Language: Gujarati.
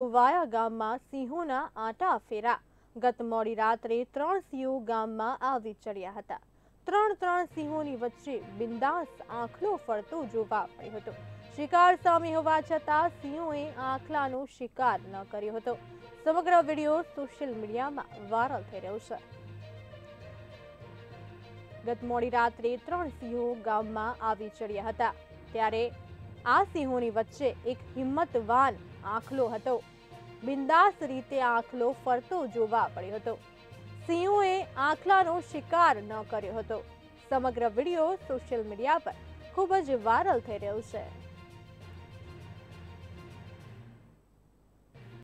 વાયા ગામમાં સિંહોના આટા ફેરા. ગત મોડી રાત્રે ત્રણ સિંહો ગામમાં આવી ચડ્યા હતા. ત્રણ ત્રણ સિંહોની વચ્ચે બિંદાસ આંખલો ફરતો જોવા મળ્યો હતો. શિકાર સામે હોવા છતાં સિંહોએ આંખલાનો શિકાર ન કર્યો હતો. સમગ્ર વીડિયો સોશિયલ મીડિયામાં વાયરલ થઈ રહ્યો છે. ગત મોડી રાત્રે ત્રણ સિંહો ગામમાં આવી ચડ્યા હતા. ત્યારે આ સિંહોની વચ્ચે એક હિંમતવાન આંખલો હતો. બિંદાસ રીતે આંખલો ફરતો જોવા પડ્યો હતો. સિંહોએ આંખલાનો શિકાર ન કર્યો હતો. સમગ્ર વીડિયો સોશિયલ મીડિયા પર ખૂબ જ વાયરલ થઈ રહ્યો છે.